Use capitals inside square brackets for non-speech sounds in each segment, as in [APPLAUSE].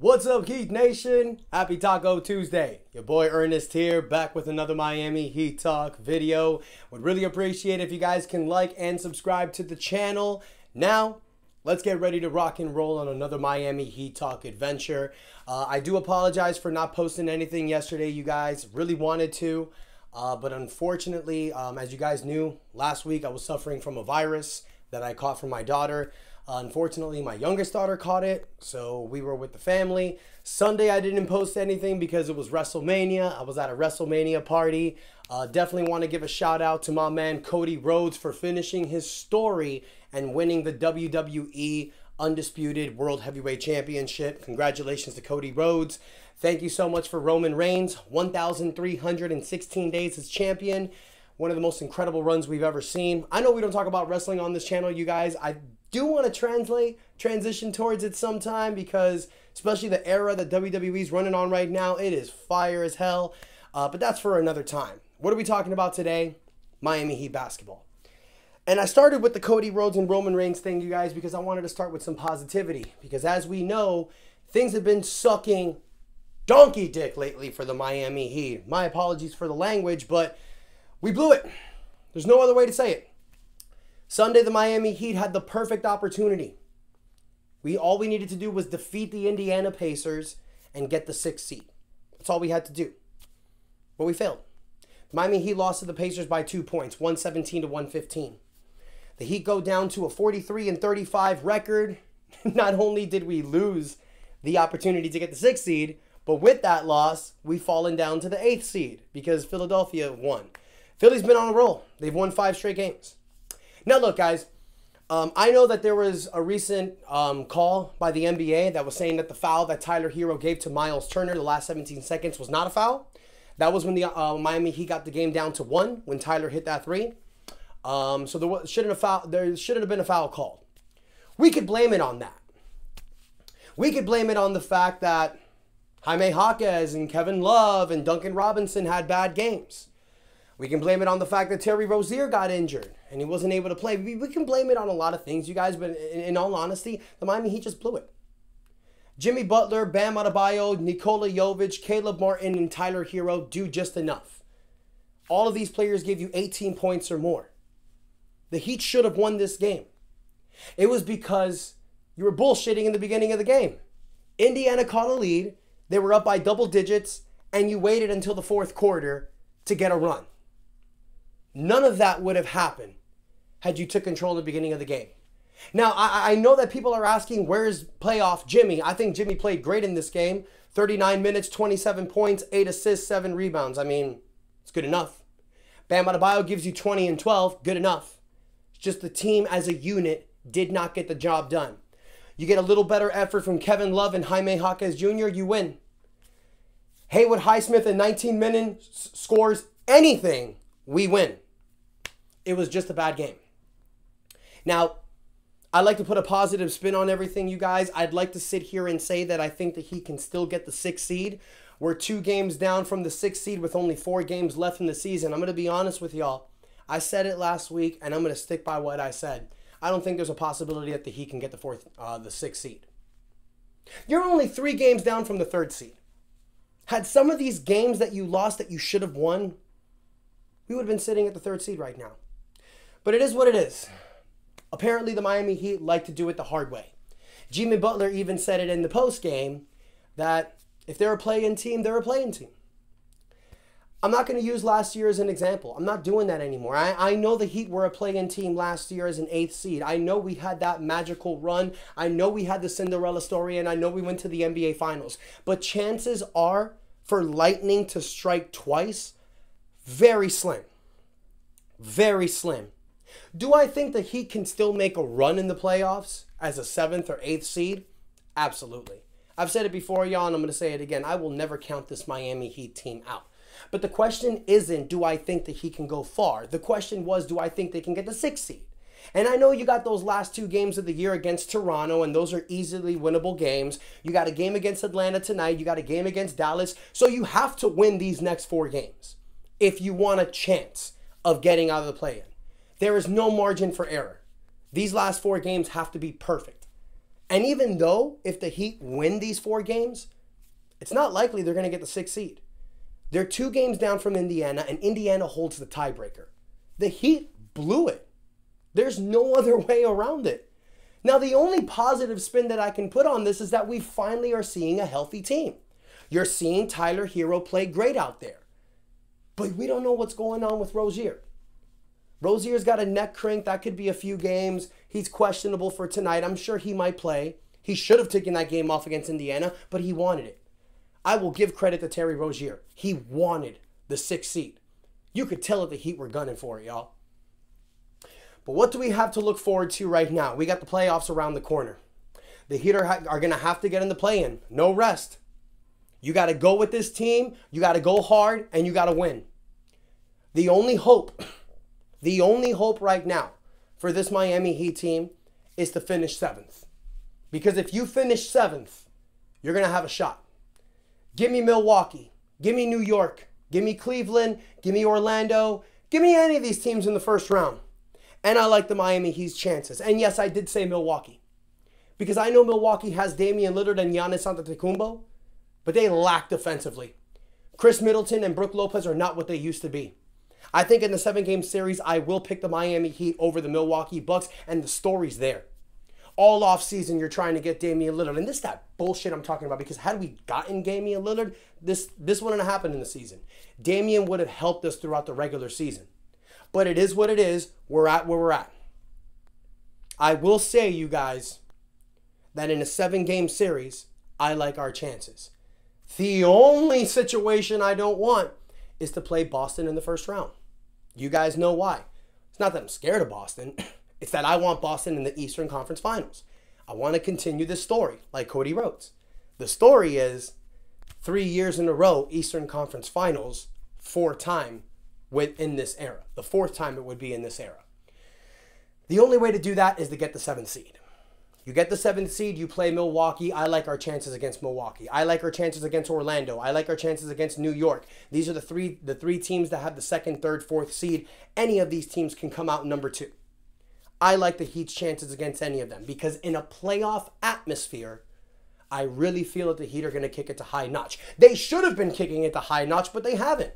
What's up, Heat Nation? Happy Taco Tuesday. Your boy Ernest here, back with another Miami Heat Talk video. Would really appreciate if you guys can like and subscribe to the channel. Now, let's get ready to rock and roll on another Miami Heat Talk adventure. Uh, I do apologize for not posting anything yesterday, you guys. Really wanted to, uh, but unfortunately, um, as you guys knew, last week I was suffering from a virus that I caught from my daughter. Unfortunately, my youngest daughter caught it, so we were with the family. Sunday, I didn't post anything because it was WrestleMania. I was at a WrestleMania party. Uh, definitely want to give a shout out to my man Cody Rhodes for finishing his story and winning the WWE Undisputed World Heavyweight Championship. Congratulations to Cody Rhodes. Thank you so much for Roman Reigns. 1,316 days as champion. One of the most incredible runs we've ever seen. I know we don't talk about wrestling on this channel, you guys. I do want to translate, transition towards it sometime because, especially the era that WWE's running on right now, it is fire as hell. Uh, but that's for another time. What are we talking about today? Miami Heat basketball. And I started with the Cody Rhodes and Roman Reigns thing, you guys, because I wanted to start with some positivity. Because as we know, things have been sucking donkey dick lately for the Miami Heat. My apologies for the language, but we blew it. There's no other way to say it. Sunday, the Miami Heat had the perfect opportunity. We all we needed to do was defeat the Indiana Pacers and get the sixth seed. That's all we had to do. But we failed. The Miami Heat lost to the Pacers by two points, 117 to 115. The Heat go down to a 43 and 35 record. [LAUGHS] Not only did we lose the opportunity to get the sixth seed, but with that loss, we've fallen down to the eighth seed because Philadelphia won. Philly's been on a roll. They've won five straight games. Now, look, guys, um, I know that there was a recent um, call by the NBA that was saying that the foul that Tyler Herro gave to Myles Turner the last 17 seconds was not a foul. That was when the uh, Miami Heat got the game down to one when Tyler hit that three. Um, so there shouldn't have foul, there shouldn't have been a foul called. We could blame it on that. We could blame it on the fact that Jaime Jaquez and Kevin Love and Duncan Robinson had bad games. We can blame it on the fact that Terry Rozier got injured and he wasn't able to play. We, we can blame it on a lot of things, you guys, but in, in all honesty, the Miami Heat just blew it. Jimmy Butler, Bam Adebayo, Nikola Jovic, Caleb Martin, and Tyler Herro do just enough. All of these players gave you 18 points or more. The Heat should have won this game. It was because you were bullshitting in the beginning of the game. Indiana caught a lead, they were up by double digits, and you waited until the fourth quarter to get a run. None of that would have happened had you took control at the beginning of the game. Now, I, I know that people are asking, where's playoff Jimmy? I think Jimmy played great in this game. 39 minutes, 27 points, 8 assists, 7 rebounds. I mean, it's good enough. Bam Adebayo gives you 20 and 12. Good enough. It's just the team as a unit did not get the job done. You get a little better effort from Kevin Love and Jaime Jaquez Jr., you win. Haywood Highsmith in 19 minutes scores anything we win. It was just a bad game. Now, I'd like to put a positive spin on everything, you guys. I'd like to sit here and say that I think that he can still get the sixth seed. We're two games down from the sixth seed with only four games left in the season. I'm going to be honest with y'all. I said it last week, and I'm going to stick by what I said. I don't think there's a possibility that the Heat can get the fourth, uh, the sixth seed. You're only three games down from the third seed. Had some of these games that you lost that you should have won we would have been sitting at the third seed right now. But it is what it is. Apparently, the Miami Heat like to do it the hard way. Jimmy Butler even said it in the post game that if they're a play-in team, they're a play-in team. I'm not going to use last year as an example. I'm not doing that anymore. I, I know the Heat were a play-in team last year as an eighth seed. I know we had that magical run. I know we had the Cinderella story, and I know we went to the NBA Finals. But chances are for Lightning to strike twice very slim. Very slim. Do I think that he can still make a run in the playoffs as a seventh or eighth seed? Absolutely. I've said it before, y'all, and I'm going to say it again. I will never count this Miami Heat team out. But the question isn't, do I think that he can go far? The question was, do I think they can get the sixth seed? And I know you got those last two games of the year against Toronto, and those are easily winnable games. You got a game against Atlanta tonight, you got a game against Dallas, so you have to win these next four games if you want a chance of getting out of the play in. There is no margin for error. These last four games have to be perfect. And even though if the Heat win these four games, it's not likely they're going to get the sixth seed. They're two games down from Indiana, and Indiana holds the tiebreaker. The Heat blew it. There's no [LAUGHS] other way around it. Now, the only positive spin that I can put on this is that we finally are seeing a healthy team. You're seeing Tyler Herro play great out there. But we don't know what's going on with Rozier. Rozier's got a neck crank. That could be a few games. He's questionable for tonight. I'm sure he might play. He should have taken that game off against Indiana, but he wanted it. I will give credit to Terry Rozier. He wanted the sixth seat. You could tell that the Heat were gunning for it, y'all. But what do we have to look forward to right now? We got the playoffs around the corner. The Heat are, are going to have to get in the play in. No rest. You got to go with this team. You got to go hard and you got to win. The only hope, [CLEARS THROAT] the only hope right now for this Miami Heat team is to finish seventh. Because if you finish seventh, you're going to have a shot. Give me Milwaukee. Give me New York. Give me Cleveland. Give me Orlando. Give me any of these teams in the first round. And I like the Miami Heat's chances. And yes, I did say Milwaukee. Because I know Milwaukee has Damian Lillard and Giannis Antetokounmpo, but they lack defensively. Khris Middleton and Brook Lopez are not what they used to be. I think in the seven game series, I will pick the Miami Heat over the Milwaukee Bucks, and the story's there. All off season, you're trying to get Damian Lillard, and this is that bullshit I'm talking about. Because had we gotten Damian Lillard, this this wouldn't have happened in the season. Damian would have helped us throughout the regular season. But it is what it is. We're at where we're at. I will say, you guys, that in a seven game series, I like our chances. The only situation I don't want is to play Boston in the first round. You guys know why. It's not that I'm scared of Boston, [CLEARS THROAT] it's that I want Boston in the Eastern Conference Finals. I want to continue this story, like Cody Rhodes. The story is three years in a row, Eastern Conference Finals, four time within this era. The fourth time it would be in this era. The only way to do that is to get the seventh seed. You get the seventh seed, you play Milwaukee. I like our chances against Milwaukee. I like our chances against Orlando. I like our chances against New York. These are the three the three teams that have the second, third, fourth seed. Any of these teams can come out number two. I like the Heat's chances against any of them because in a playoff atmosphere, I really feel that the Heat are going to kick it to high notch. They should have been kicking it to high notch, but they haven't.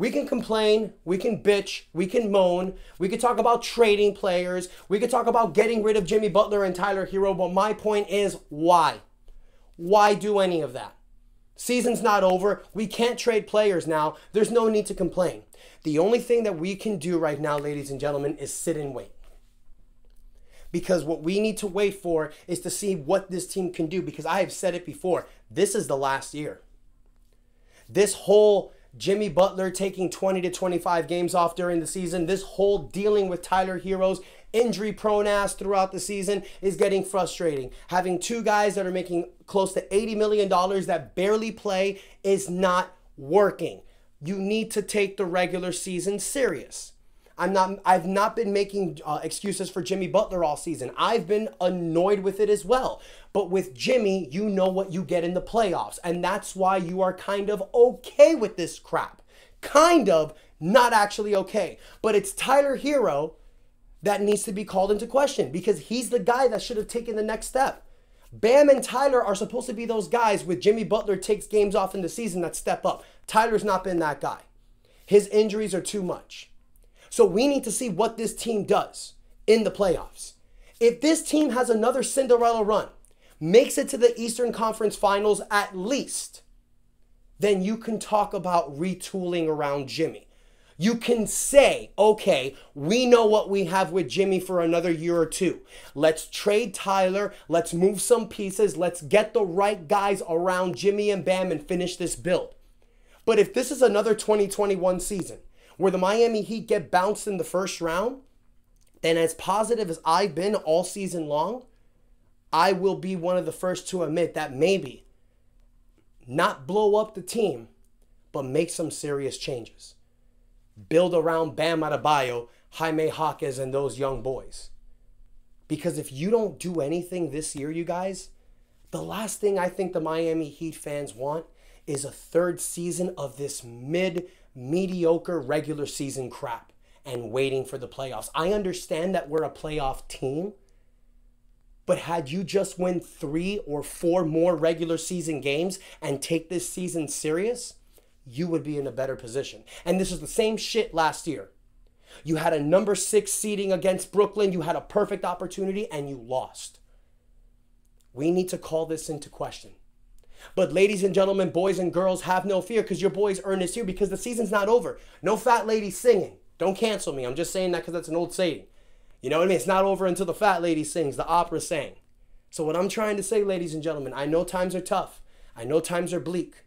We can complain, we can bitch, we can moan, we could talk about trading players, we could talk about getting rid of Jimmy Butler and Tyler Herro, but my point is why? Why do any of that? Season's not over. We can't trade players now. There's no need to complain. The only thing that we can do right now, ladies and gentlemen, is sit and wait. Because what we need to wait for is to see what this team can do. Because I have said it before, this is the last year. This whole Jimmy Butler taking 20 to 25 games off during the season. This whole dealing with Tyler Herro's injury prone ass throughout the season is getting frustrating. Having two guys that are making close to $80 million that barely play is not working. You need to take the regular season serious. I'm not I've not been making uh, excuses for Jimmy Butler all season. I've been annoyed with it as well. But with Jimmy, you know what you get in the playoffs, and that's why you are kind of okay with this crap. Kind of, not actually okay. But it's Tyler Herro that needs to be called into question because he's the guy that should have taken the next step. Bam and Tyler are supposed to be those guys with Jimmy Butler takes games off in the season that step up. Tyler's not been that guy. His injuries are too much. So we need to see what this team does in the playoffs. If this team has another Cinderella run, makes it to the Eastern Conference Finals at least, then you can talk about retooling around Jimmy. You can say, okay, we know what we have with Jimmy for another year or two. Let's trade Tyler. Let's move some pieces. Let's get the right guys around Jimmy and Bam and finish this build. But if this is another 2021 season where the Miami Heat get bounced in the first round, then as positive as I've been all season long, I will be one of the first to admit that maybe not blow up the team, but make some serious changes. Build around Bam Adebayo, Jaime Jaquez, and those young boys. Because if you don't do anything this year, you guys, the last thing I think the Miami Heat fans want is a third season of this mid mediocre regular season crap and waiting for the playoffs. I understand that we're a playoff team, But had you just win three or four more regular season games and take this season serious, you would be in a better position. And this is the same shit last year. You had a number six seeding against Brooklyn. You had a perfect opportunity and you lost. We need to call this into question. But ladies and gentlemen, boys and girls, have no fear because your boys Ernest here because the season's not over. No fat lady singing. Don't cancel me. I'm just saying that because that's an old saying. You know what I mean? It's not over until the fat lady sings, the opera sang. So what I'm trying to say, ladies and gentlemen, I know times are tough. I know times are bleak.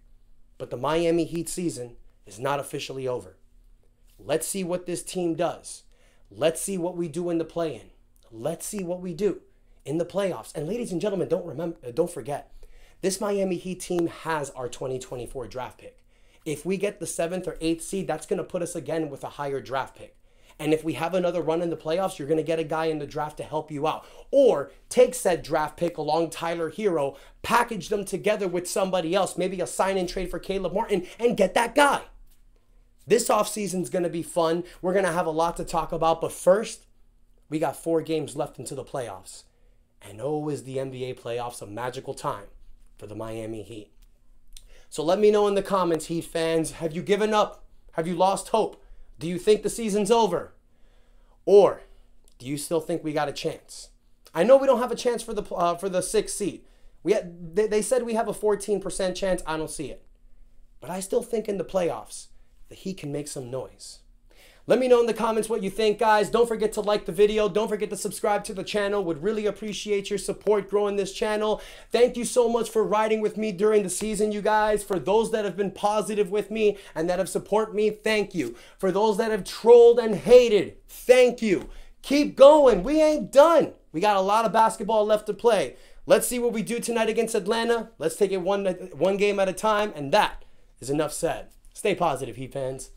But the Miami Heat season is not officially over. Let's see what this team does. Let's see what we do in the play-in. Let's see what we do in the playoffs. And ladies and gentlemen, don't remember uh, don't forget. This Miami Heat team has our 2024 draft pick. If we get the 7th or 8th seed, that's going to put us again with a higher draft pick. And if we have another run in the playoffs, you're going to get a guy in the draft to help you out. Or take said draft pick along Tyler Herro, package them together with somebody else, maybe a sign and trade for Caleb Martin, and get that guy. This offseason is going to be fun. We're going to have a lot to talk about. But first, we got four games left into the playoffs. And oh, is the NBA playoffs a magical time for the Miami Heat. So let me know in the comments, Heat fans, have you given up? Have you lost hope? Do you think the season's over? Or do you still think we got a chance? I know we don't have a chance for the uh, for the sixth seed. We had, they, they said we have a 14% chance. I don't see it. But I still think in the playoffs, that he can make some noise. Let me know in the comments what you think, guys. Don't forget to like the video. Don't forget to subscribe to the channel. Would really appreciate your support growing this channel. Thank you so much for riding with me during the season, you guys. For those that have been positive with me and that have supported me, thank you. For those that have trolled and hated, thank you. Keep going. We ain't done. We got a lot of basketball left to play. Let's see what we do tonight against Atlanta. Let's take it one, one game at a time, and that is enough said. Stay positive, Heat fans.